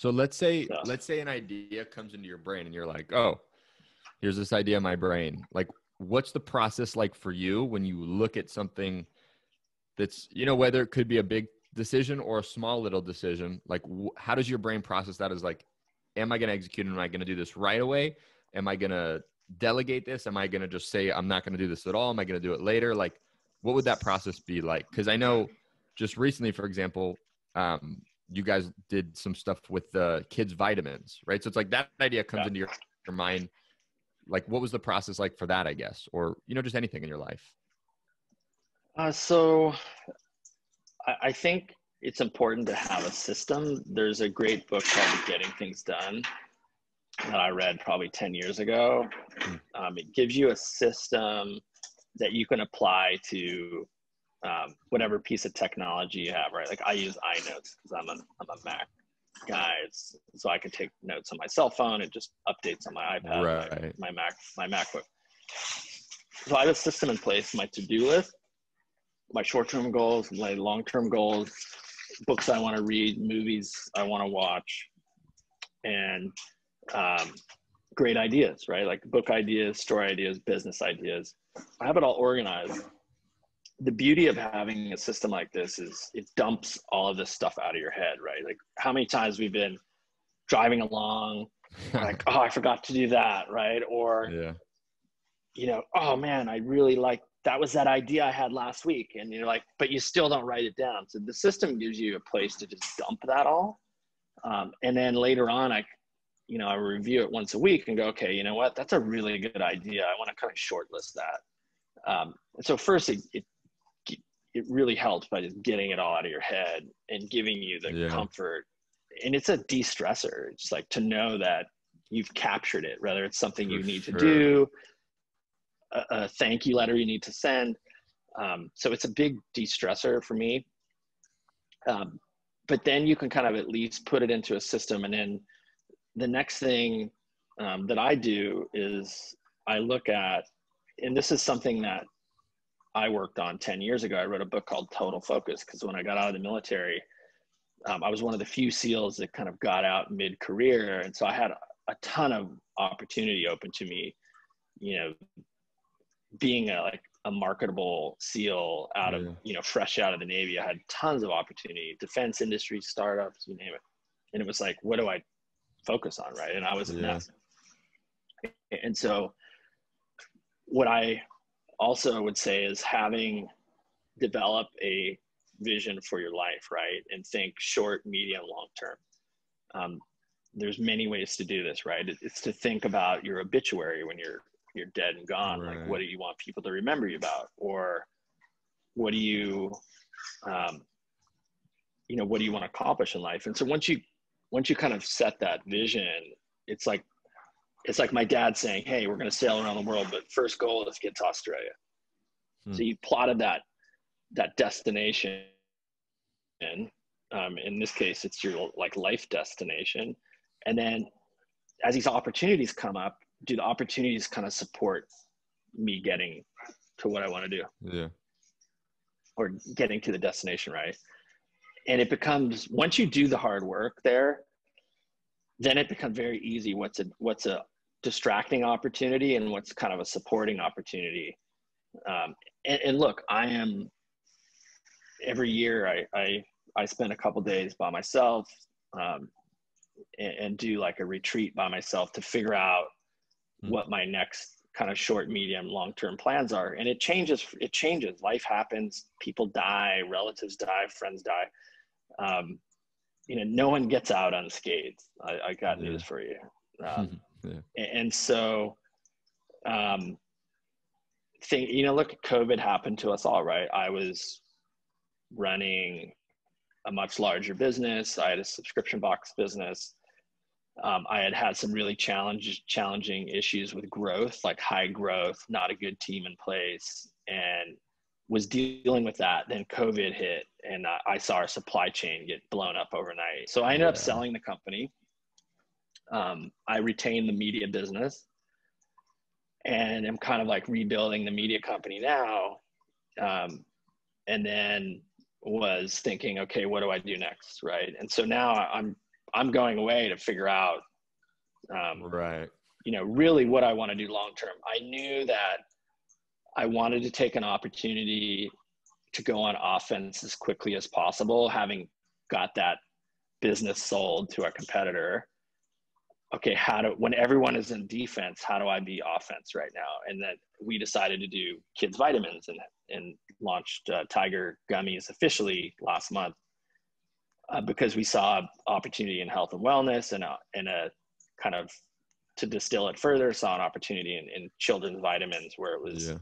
So let's say so. let's say an idea comes into your brain and you're like, "Oh, here's this idea in my brain." Like what's the process like for you when you look at something that's, you know, whether it could be a big decision or a small little decision? Like wh- how does your brain process that as like am I going to execute am I going to do this right away? Am I going to delegate this? Am I going to just say I'm not going to do this at all? Am I going to do it later? Like what would that process be like? Cuz I know just recently for example, um, you guys did some stuff with the kids vitamins right? So it's like that idea comes yeah. into your, your mind. Like what was the process like for that i guess? Or you know just anything in your life. Uh, so I, I think it's important to have a system. There's a great book called getting things done that i read probably 10 years ago. Hmm. um, it gives you a system that you can apply to um, whatever piece of technology you have, right? Like I use iNotes because I'm a, I'm a Mac guy, it's, so I can take notes on my cell phone. It just updates on my iPad, right. my, my Mac, my MacBook. So I have a system in place, my to-do list, my short-term goals, my long-term goals, books I want to read, movies I want to watch, and um, great ideas, right? Like book ideas, story ideas, business ideas. I have it all organized the beauty of having a system like this is it dumps all of this stuff out of your head, right? Like how many times we've been driving along, like, oh, I forgot to do that, right? Or, yeah. you know, oh man, I really like that was that idea I had last week. And you're like, but you still don't write it down. So the system gives you a place to just dump that all. Um, and then later on, I, you know, I review it once a week and go, okay, you know what? That's a really good idea. I want to kind of shortlist that. Um, so first, it, it it really helps by just getting it all out of your head and giving you the yeah. comfort. And it's a de-stressor. It's like to know that you've captured it, whether it's something For you need sure. to do, a, a, thank you letter you need to send. Um, so it's a big de-stressor for me. Um, but then you can kind of at least put it into a system. And then the next thing um, that I do is I look at, and this is something that I worked on 10 years ago. I wrote a book called Total Focus because when I got out of the military, um, I was one of the few SEALs that kind of got out mid career. And so I had a ton of opportunity open to me, you know, being a, like a marketable SEAL out of, you know, fresh out of the Navy. I had tons of opportunity, defense industry, startups, you name it. And it was like, what do I focus on? Right. And I was a yeah. mess. And so what I also I would say is having develop a vision for your life, right? And think short, medium, long term. Um, there's many ways to do this, right? It's to think about your obituary when you're you're dead and gone. Right. Like, what do you want people to remember you about, or what do you, um, you know, what do you want to accomplish in life? And so once you once you kind of set that vision, it's like it's like my dad saying, "Hey, we're going to sail around the world, but first goal is get to Australia." Hmm. So you plotted that that destination, and um, in this case, it's your like life destination, and then as these opportunities come up, do the opportunities kind of support me getting to what I want to do? Yeah. Or getting to the destination, right? And it becomes once you do the hard work there, then it becomes very easy what's a what's a distracting opportunity and what's kind of a supporting opportunity. Um, and, and, look i am every year i i, I spend a couple days by myself um, and, and, do like a retreat by myself to figure out mm-hmm. what my next kind of short medium long term plans are. And it changes it changes. Life happens people die relatives die friends die. Um, you know, no one gets out unscathed. I, I got yeah. news for you. Um, yeah. And so, um, think, you know, look, COVID happened to us all, right? I was running a much larger business. I had a subscription box business. Um, I had had some really challenge, challenging issues with growth, like high growth, not a good team in place, and was dealing with that. Then COVID hit, and uh, I saw our supply chain get blown up overnight. So I ended up selling the company. Um, I retained the media business, and I'm kind of like rebuilding the media company now. Um, and then was thinking, okay, what do I do next, right? And so now I'm I'm going away to figure out, um, right. you know, really what I want to do long term. I knew that I wanted to take an opportunity to go on offense as quickly as possible, having got that business sold to a competitor. Okay, how do when everyone is in defense, how do I be offense right now? And then we decided to do kids vitamins and and launched uh, Tiger gummies officially last month uh, because we saw opportunity in health and wellness and a, and a kind of to distill it further saw an opportunity in, in children's vitamins where it was yeah.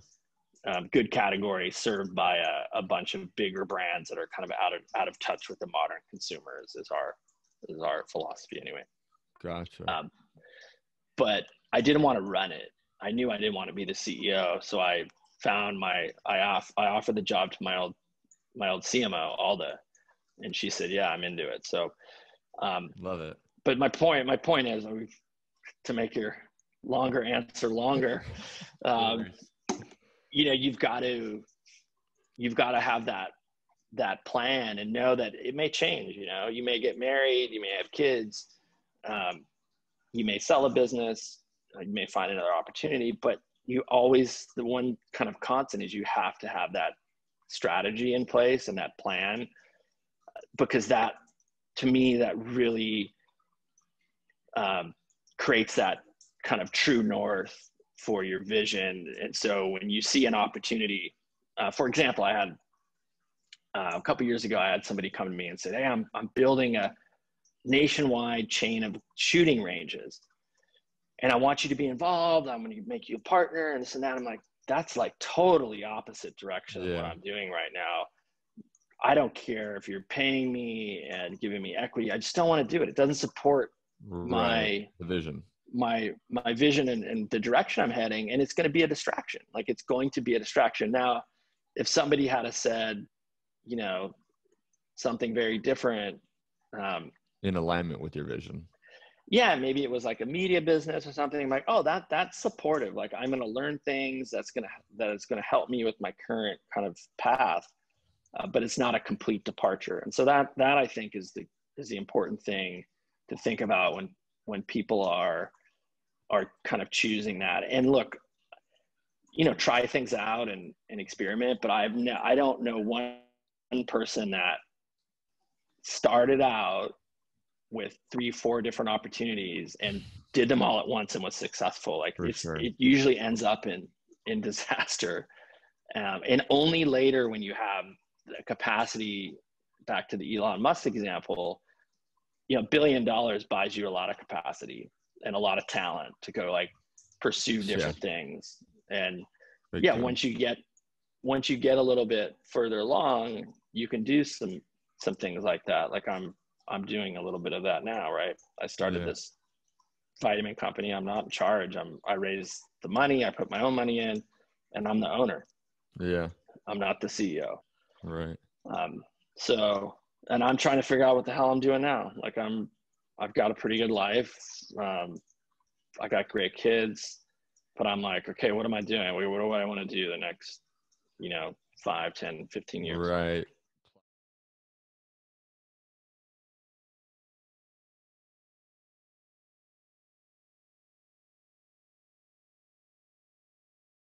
Um, good category served by a, a, bunch of bigger brands that are kind of out of out of touch with the modern consumers is our is our philosophy anyway gotcha um, but i didn't want to run it i knew i didn't want to be the ceo so i found my I off I offered the job to my old my old CMO Alda, and she said, "Yeah, I'm into it." So, um, love it. But my point my point is to make your longer answer longer. Um, you know, you've got to you've got to have that that plan and know that it may change. You know, you may get married, you may have kids, um, you may sell a business, you may find another opportunity, but you always the one kind of constant is you have to have that strategy in place and that plan because that to me that really um, creates that kind of true north for your vision and so when you see an opportunity uh, for example i had uh, a couple years ago i had somebody come to me and said hey i'm, I'm building a nationwide chain of shooting ranges and I want you to be involved. I'm going to make you a partner and this and that. I'm like, that's like totally opposite direction yeah. of what I'm doing right now. I don't care if you're paying me and giving me equity. I just don't want to do it. It doesn't support right. my the vision, my my vision and, and the direction I'm heading. And it's going to be a distraction. Like it's going to be a distraction. Now, if somebody had a said, you know, something very different, um, in alignment with your vision, yeah maybe it was like a media business or something I'm like oh that that's supportive like i'm going to learn things that's going to that is going to help me with my current kind of path uh, but it's not a complete departure and so that that i think is the is the important thing to think about when when people are are kind of choosing that and look you know try things out and and experiment but i've no, i don't know one person that started out with three, four different opportunities and did them all at once and was successful. Like sure. it usually ends up in in disaster, um, and only later when you have the capacity. Back to the Elon Musk example, you know, billion dollars buys you a lot of capacity and a lot of talent to go like pursue different yeah. things. And Big yeah, time. once you get once you get a little bit further along, you can do some some things like that. Like I'm I'm doing a little bit of that now, right? I started yeah. this vitamin company. I'm not in charge. I'm I raise the money, I put my own money in, and I'm the owner. Yeah. I'm not the CEO. Right. Um, so and I'm trying to figure out what the hell I'm doing now. Like I'm I've got a pretty good life. Um, I got great kids, but I'm like, okay, what am I doing? What, what do I want to do the next, you know, five, ten, fifteen years? Right.